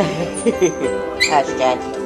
確かに。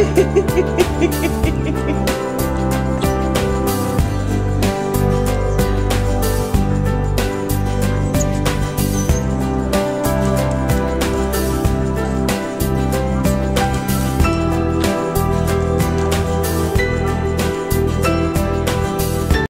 嘿嘿。